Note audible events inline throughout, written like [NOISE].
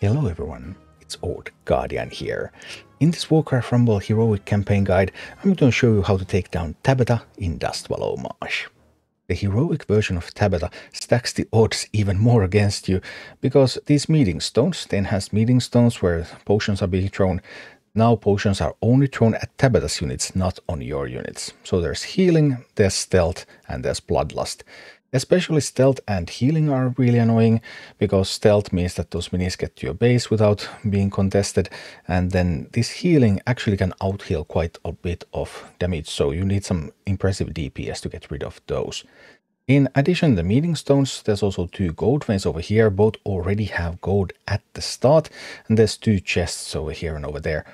Hello everyone, it's Old Guardian here. In this Warcraft Rumble Heroic Campaign Guide, I'm going to show you how to take down Tabetha in Dustwallow Marsh. The heroic version of Tabetha stacks the odds even more against you, because these meeting stones, the enhanced meeting stones where potions are being thrown, now potions are only thrown at Tabetha's units, not on your units. So there's healing, there's stealth, and there's bloodlust. Especially stealth and healing are really annoying because stealth means that those minis get to your base without being contested and then this healing actually can out-heal quite a bit of damage so you need some impressive DPS to get rid of those. In addition the meeting stones there's also two gold veins over here both already have gold at the start and there's two chests over here and over there.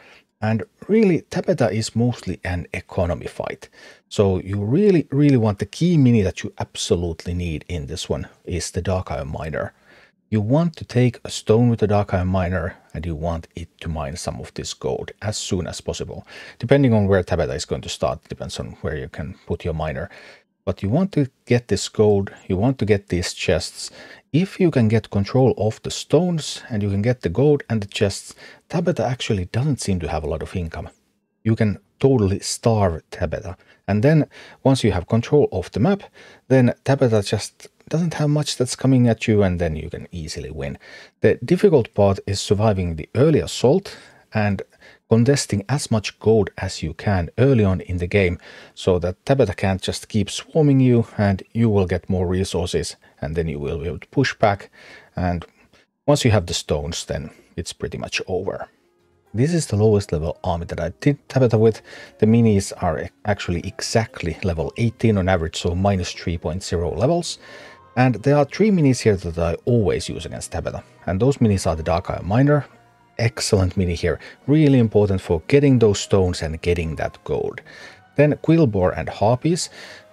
And really, Tabetha is mostly an economy fight. So you really, really want the key mini that you absolutely need in this one is the Dark Iron Miner. You want to take a stone with the Dark Iron Miner and you want it to mine some of this gold as soon as possible. Depending on where Tabetha is going to start, depends on where you can put your miner. But you want to get this gold, you want to get these chests. If you can get control of the stones and you can get the gold and the chests, Tabetha actually doesn't seem to have a lot of income. You can totally starve Tabetha. And then once you have control of the map, then Tabetha just doesn't have much that's coming at you and then you can easily win. The difficult part is surviving the early assault and contesting as much gold as you can early on in the game so that Tabetha can't just keep swarming you and you will get more resources and then you will be able to push back and once you have the stones then it's pretty much over. This is the lowest level army that I did Tabetha with. The minis are actually exactly level 18 on average, so minus 3.0 levels. And there are three minis here that I always use against Tabetha. And those minis are the Dark Iron Miner, excellent mini here, really important for getting those stones and getting that gold. Then Quillboar and Harpies.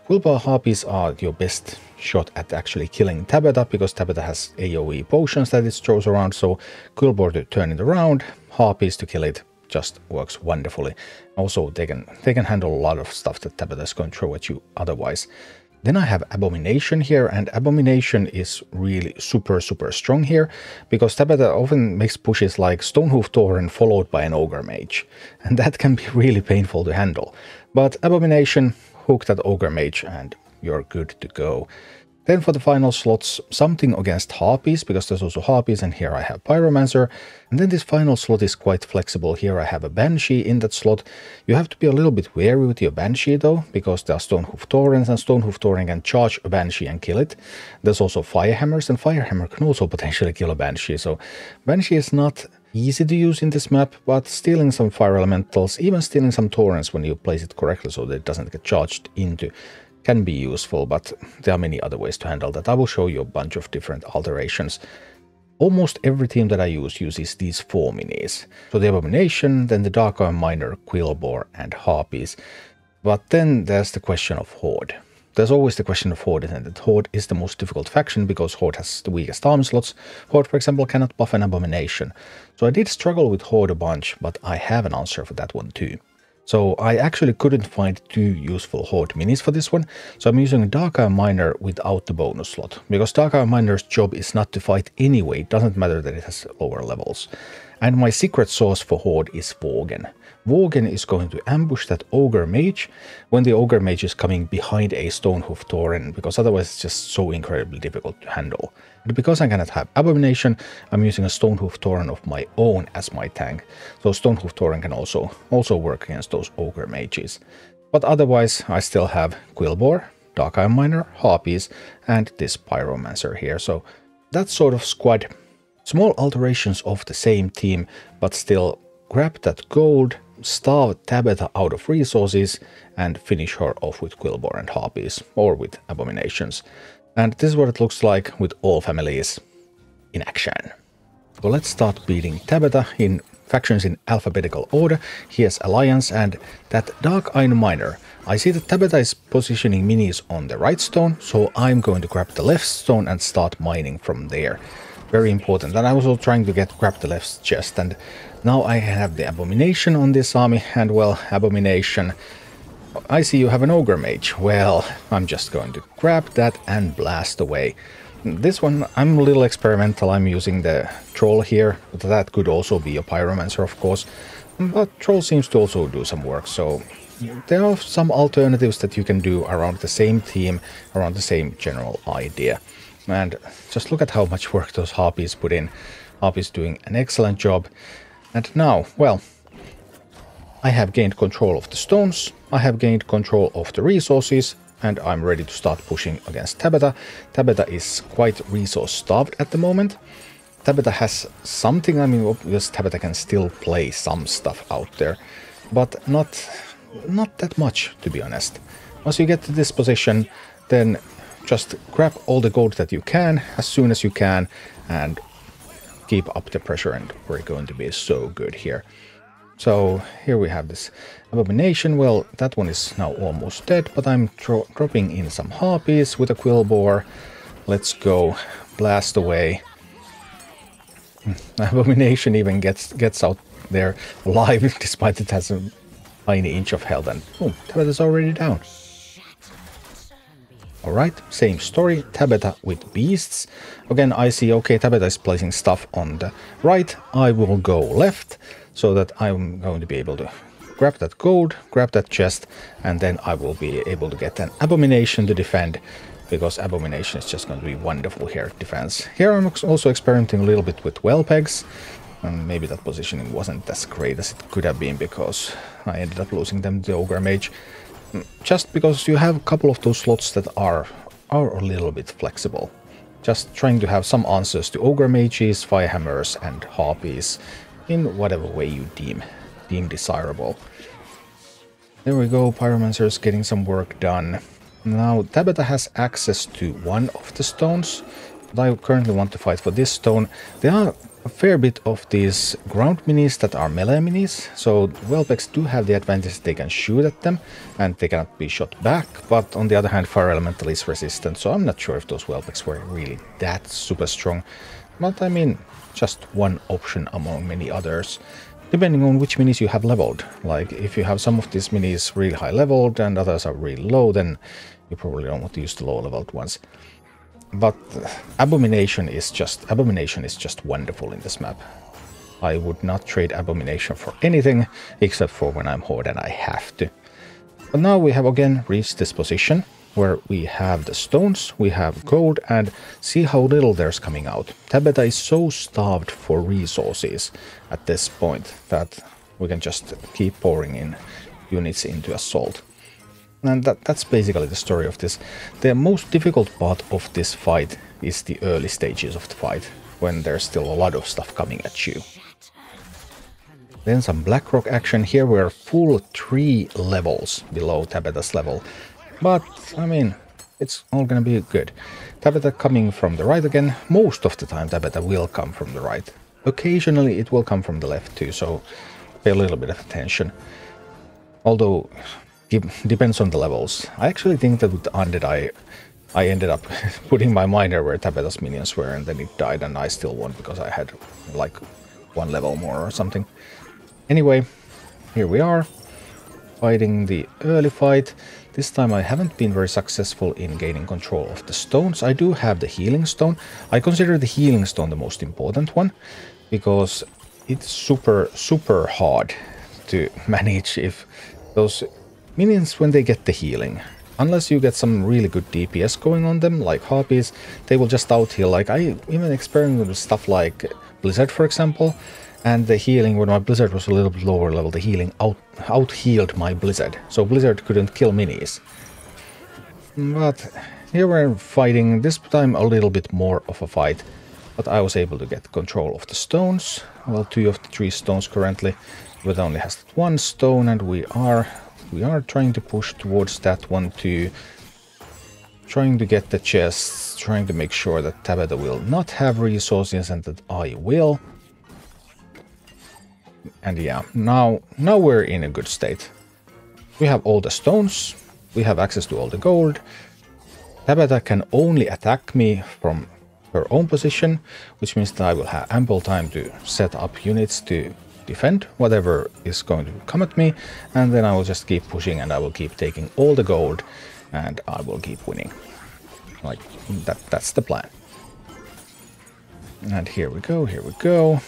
Quillboar Harpies are your best shot at actually killing Tabetha because Tabetha has AoE potions that it throws around, so Quillboar to turn it around, Harpies to kill it just works wonderfully. Also, they can they can handle a lot of stuff that Tabetha is going to throw at you otherwise. Then I have Abomination here, and Abomination is really super, super strong here, because Tabetha often makes pushes like Stonehoof Tauren followed by an Ogre Mage, and that can be really painful to handle. But Abomination, hook that Ogre Mage, and you're good to go. Then for the final slots, something against Harpies, because there's also Harpies, and here I have Pyromancer. And then this final slot is quite flexible. Here I have a Banshee in that slot. You have to be a little bit wary with your Banshee though, because there are Stonehoof Taurens, and Stonehoof Tauren can charge a Banshee and kill it. There's also Firehammers, and Firehammer can also [LAUGHS] potentially kill a Banshee. So Banshee is not easy to use in this map, but stealing some Fire Elementals, even stealing some Taurens when you place it correctly so that it doesn't get charged into can be useful, but there are many other ways to handle that. I will show you a bunch of different alterations. Almost every team that I use uses these four minis. So the Abomination, then the Dark Iron Miner, Quillboar, and Harpies. But then there's the question of Horde. There's always the question of Horde, and that Horde is the most difficult faction because Horde has the weakest arm slots. Horde, for example, cannot buff an Abomination. So I did struggle with Horde a bunch, but I have an answer for that one too. So I actually couldn't find two useful Horde minis for this one, so I'm using Dark Iron Miner without the bonus slot, because Dark Iron Miner's job is not to fight anyway, it doesn't matter that it has lower levels. And my secret source for Horde is Worgen. Worgen is going to ambush that Ogre Mage when the Ogre Mage is coming behind a Stonehoof Tauren, because otherwise it's just so incredibly difficult to handle. But because I cannot have Abomination, I'm using a Stonehoof Tauren of my own as my tank. So Stonehoof Tauren can also, also work against those Ogre Mages. But otherwise, I still have Quillboar, Dark Iron Miner, Harpies, and this Pyromancer here. So that sort of squad. Small alterations of the same team, but still grab that gold, starve Tabetha out of resources, and finish her off with Quillboar and Harpies, or with Abominations. And this is what it looks like with all families in action. So let's start beating Tabetha in factions in alphabetical order. Here's Alliance and that Dark Iron Miner. I see that Tabetha is positioning minis on the right stone, so I'm going to grab the left stone and start mining from there. Very important. And I was also trying to get grab the left chest and now I have the Abomination on this army and well, Abomination I see you have an Ogre Mage. Well, I'm just going to grab that and blast away. This one, I'm a little experimental. I'm using the Troll here. But that could also be a Pyromancer, of course. But Troll seems to also do some work, so there are some alternatives that you can do around the same theme, around the same general idea. And just look at how much work those Harpies put in. Harpies doing an excellent job. And now, well, I have gained control of the stones, I have gained control of the resources, and I'm ready to start pushing against Tabetha. Tabetha is quite resource starved at the moment. Tabetha has something, I mean, obviously Tabetha can still play some stuff out there, but not, not that much, to be honest. Once you get to this position, then just grab all the gold that you can as soon as you can and keep up the pressure and we're going to be so good here. So here we have this abomination. Well, that one is now almost dead, but I'm dropping in some harpies with a Quillboar. Let's go blast away. Hmm, [LAUGHS] abomination even gets gets out there alive [LAUGHS] despite it has a tiny inch of health and boom, Tabetha is already down. Alright, same story, Tabetha with beasts. Again, I see, okay, Tabetha is placing stuff on the right. I will go left so that I'm going to be able to grab that gold, grab that chest, and then I will be able to get an Abomination to defend because Abomination is just going to be wonderful here defense. Here I'm also experimenting a little bit with Whelpeks. And maybe that positioning wasn't as great as it could have been because I ended up losing them to Ogre Mage. Just because you have a couple of those slots that are, are a little bit flexible. Just trying to have some answers to Ogre Mages, Firehammers and Harpies in whatever way you deem, deem desirable. There we go, Pyromancer's getting some work done. Now, Tabetha has access to one of the stones, but I currently want to fight for this stone. There are a fair bit of these ground minis that are melee minis, so Whelpeks do have the advantage they can shoot at them, and they cannot be shot back, but on the other hand Fire Elemental is resistant, so I'm not sure if those Whelpeks were really that super strong. But I mean, just one option among many others depending on which minis you have leveled. Like, if you have some of these minis really high leveled and others are really low, then you probably don't want to use the low leveled ones. But Abomination is just Abomination is just wonderful in this map. I would not trade Abomination for anything, except for when I'm Horde and I have to. But now we have again reached this position where we have the stones, we have gold, and see how little there's coming out. Tabetha is so starved for resources at this point that we can just keep pouring in units into assault. And that, that's basically the story of this. The most difficult part of this fight is the early stages of the fight, when there's still a lot of stuff coming at you. Then some Blackrock action. Here we're full three levels below Tabetha's level. But, I mean, it's all gonna be good. Tabetha coming from the right again. Most of the time Tabetha will come from the right. Occasionally it will come from the left too, so pay a little bit of attention. Although, depends on the levels. I actually think that with Undead I, I ended up [LAUGHS] putting my miner where Tabetha's minions were and then it died and I still won because I had like one level more or something. Anyway, here we are, fighting the early fight. This time I haven't been very successful in gaining control of the stones. I do have the healing stone. I consider the healing stone the most important one because it's super, super hard to [LAUGHS] manage if those minions, when they get the healing, unless you get some really good DPS going on them, like Harpies, they will just out-heal. Like, I even experimented with stuff like Blizzard, for example, and the healing, when my Blizzard was a little bit lower level, the healing out, out healed my Blizzard. So Blizzard couldn't kill minis. But here we're fighting, this time a little bit more of a fight. But I was able to get control of the stones. Well, two of the three stones currently. But only has one stone and we are we are trying to push towards that one to trying to get the chests, trying to make sure that Tabetha will not have resources and that I will. And yeah, now, now we're in a good state. We have all the stones, we have access to all the gold. Tabetha can only attack me from her own position, which means that I will have ample time to set up units to defend whatever is going to come at me, and then I will just keep pushing and I will keep taking all the gold and I will keep winning. Like, that, that's the plan. And here we go, here we go.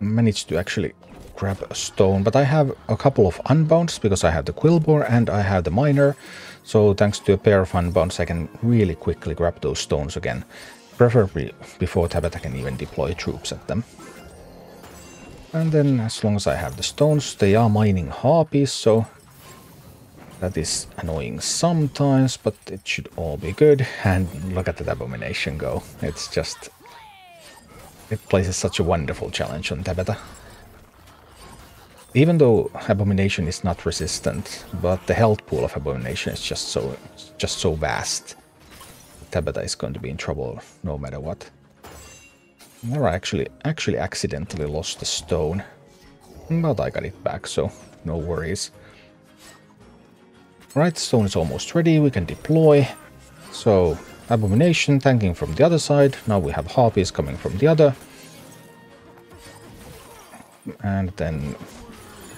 Managed to actually grab a stone, but I have a couple of unbounds because I have the Quillboar and I have the Miner. So thanks to a pair of unbounds, I can really quickly grab those stones again. Preferably before Tabetha can even deploy troops at them. And then as long as I have the stones, they are mining harpies, so that is annoying sometimes, but it should all be good. And look at that abomination go. It's just... It places such a wonderful challenge on Tabetha. Even though Abomination is not resistant, but the health pool of Abomination is just so just so vast. Tabetha is going to be in trouble no matter what. There I actually actually accidentally lost the stone. But I got it back, so no worries. Right, stone is almost ready, we can deploy. So, Abomination tanking from the other side. Now we have Harpies coming from the other. And then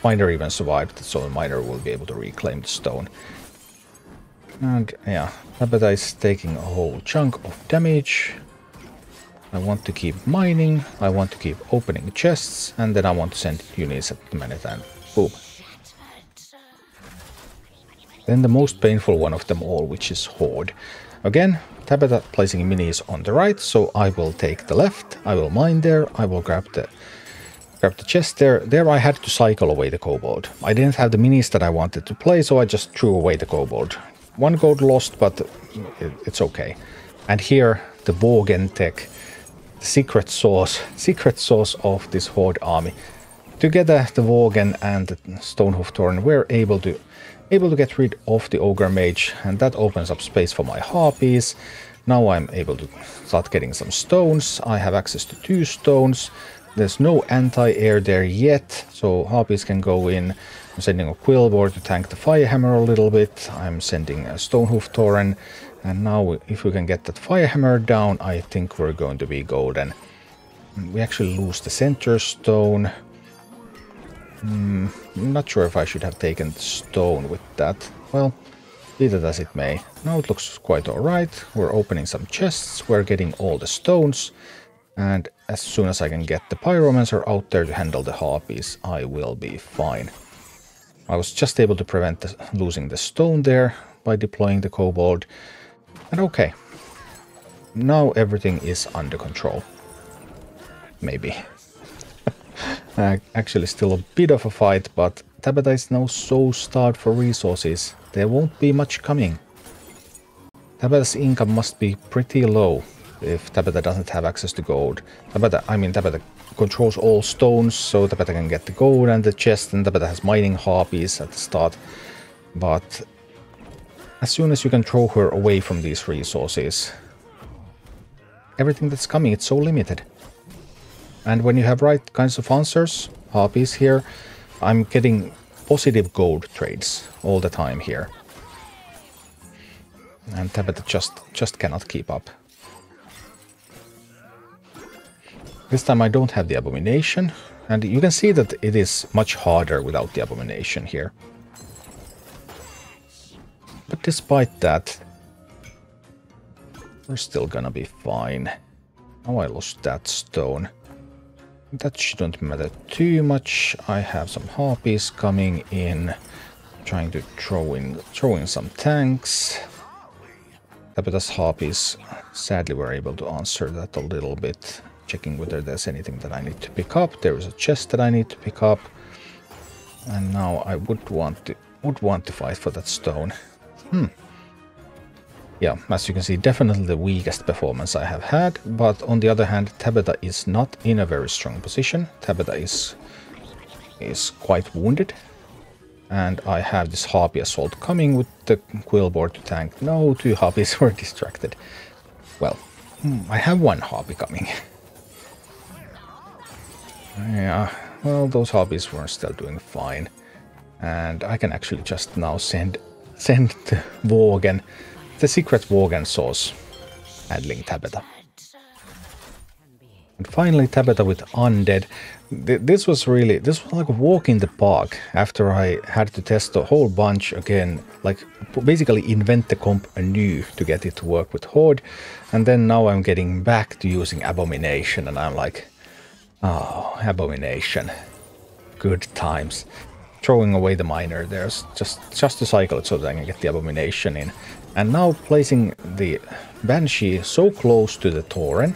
Miner even survived, so Miner will be able to reclaim the stone. And yeah, Tabetha is taking a whole chunk of damage. I want to keep mining, I want to keep opening chests, and then I want to send units at the minute and boom. Then the most painful one of them all, which is Horde. Again, Tabetha placing minis on the right, so I will take the left, I will mine there, I will grab the grab the chest there. There I had to cycle away the kobold. I didn't have the minis that I wanted to play, so I just threw away the kobold. One gold lost, but it's okay. And here, the Worgen tech, the secret source, [LAUGHS] secret source of this Horde army. Together, the Worgen and the Stonehoof Tauren were able to able to get rid of the Ogre Mage, and that opens up space for my Harpies. Now I'm able to start getting some stones. I have access to two stones. There's no anti-air there yet, so Harpies can go in. I'm sending a Quillboar to tank the Firehammer a little bit. I'm sending a Stonehoof Tauren. And now if we can get that Firehammer down, I think we're going to be golden. We actually lose the center stone. Mm, I'm not sure if I should have taken the stone with that. Well, be that as it may. Now it looks quite alright. We're opening some chests. We're getting all the stones. And as soon as I can get the Pyromancer out there to handle the Harpies, I will be fine. I was just able to prevent the, losing the stone there by deploying the Kobold. And okay. Now everything is under control. Maybe. [LAUGHS] Uh, actually still a bit of a fight, but Tabetha is now so starved for resources, there won't be much coming. Tabetha's income must be pretty low if Tabetha doesn't have access to gold. Tabetha, I mean Tabetha controls all stones, so Tabetha can get the gold and the chest, and Tabetha has mining harpies at the start. But as soon as you can throw her away from these resources, everything that's coming, it's so limited. And when you have right kinds of answers, harpies here, I'm getting positive gold trades all the time here. And Tabetha just, just cannot keep up. This time I don't have the Abomination, and you can see that it is much harder without the Abomination here. But despite that, we're still gonna be fine. Oh, I lost that stone. That shouldn't matter too much. I have some harpies coming in, trying to throw in, throw in some tanks. Tabetha's harpies, sadly, were able to answer that a little bit checking whether there's anything that I need to pick up. There is a chest that I need to pick up. And now I would want to would want to fight for that stone. Hmm. Yeah, as you can see, definitely the weakest performance I have had, but on the other hand, Tabetha is not in a very strong position. Tabetha is is quite wounded, and I have this Harpy Assault coming with the Quillboar to tank. No, two Harpies [LAUGHS] were distracted. Well, hmm, I have one Harpy coming. [LAUGHS] Yeah, well, those hobbies were still doing fine. And I can actually just now send send the Worgen, the secret Worgen source, handling Tabetha. And finally, Tabetha with Undead. This was really, this was like a walk in the park after I had to test a whole bunch again, like basically invent the comp anew to get it to work with Horde. And then now I'm getting back to using Abomination and I'm like, oh, Abomination. Good times. Throwing away the miner there's just, just to cycle it so that I can get the Abomination in. And now placing the Banshee so close to the Tauren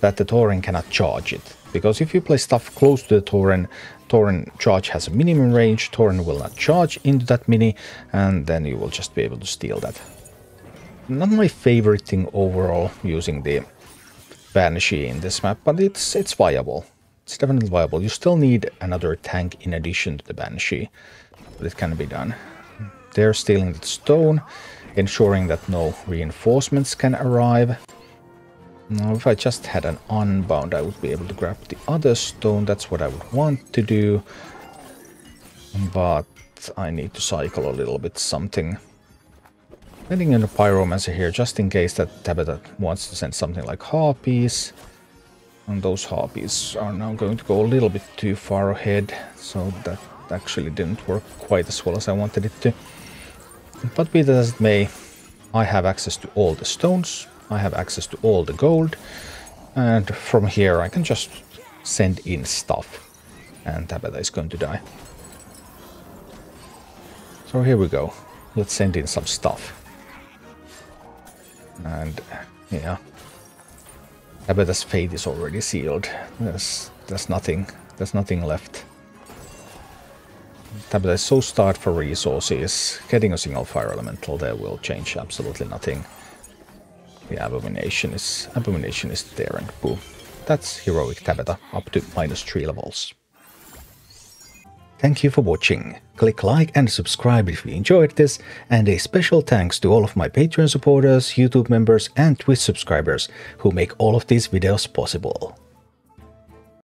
that the Tauren cannot charge it. Because if you place stuff close to the Tauren, Tauren charge has a minimum range, Tauren will not charge into that mini, and then you will just be able to steal that. Not my favorite thing overall, using the Banshee in this map, but it's it's viable. It's definitely viable. You still need another tank in addition to the Banshee, but it can be done. They're stealing the stone, ensuring that no reinforcements can arrive. Now, if I just had an unbound, I would be able to grab the other stone. That's what I would want to do. But I need to cycle a little bit something. Heading in a Pyromancer here, just in case that Tabetha wants to send something like Harpies. Those Harpies are now going to go a little bit too far ahead. So that actually didn't work quite as well as I wanted it to. But be that as it may, I have access to all the stones. I have access to all the gold. And from here I can just send in stuff. And Tabetha is going to die. So here we go. Let's send in some stuff. And yeah. Tabetha's fate is already sealed. There's there's nothing there's nothing left. Tabetha is so starved for resources. Getting a single fire elemental there will change absolutely nothing. The abomination is abomination is there and boom. That's heroic Tabetha up to minus three levels. Thank you for watching. Click like and subscribe if you enjoyed this, and a special thanks to all of my Patreon supporters, YouTube members and Twitch subscribers who make all of these videos possible.